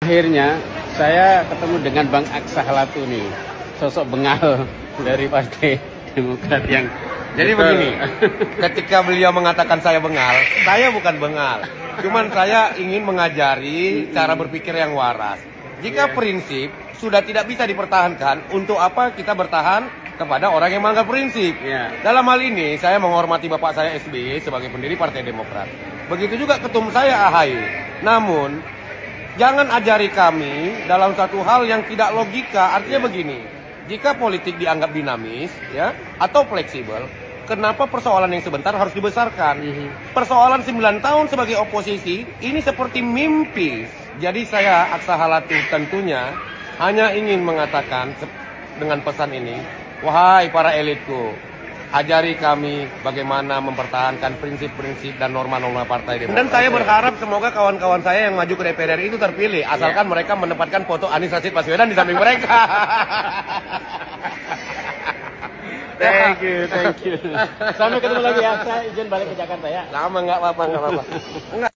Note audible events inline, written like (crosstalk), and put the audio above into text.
Akhirnya saya ketemu dengan Bang Aksa Halatu nih, sosok bengal (laughs) dari Partai Demokrat yang Jadi Betul. begini, ketika beliau mengatakan saya bengal, saya bukan bengal. Cuman saya ingin mengajari cara berpikir yang waras. Jika Iya. prinsip sudah tidak bisa dipertahankan, untuk apa kita bertahan kepada orang yang menganggap prinsip? Iya. Dalam hal ini, saya menghormati Bapak saya SBY sebagai pendiri Partai Demokrat. Begitu juga ketum saya AHY. Namun, jangan ajari kami dalam satu hal yang tidak logika. Artinya begini, jika politik dianggap dinamis, ya, atau fleksibel, kenapa persoalan yang sebentar harus dibesarkan? Mhm. Persoalan 9 tahun sebagai oposisi ini seperti mimpi. Jadi saya Aksa Halatu tentunya hanya ingin mengatakan dengan pesan ini, wahai para elitku, ajari kami bagaimana mempertahankan prinsip-prinsip dan norma-norma partai Demokrat. Dan saya berharap semoga kawan-kawan saya yang maju ke DPR RI itu terpilih, asalkan mereka menempatkan foto Anies Rashid Baswedan di samping mereka. (laughs) Thank you, thank you. Sampai ketemu lagi ya. Saya izin balik ke Jakarta ya. Lama nggak apa-apa, nggak apa-apa. Nggak. (laughs)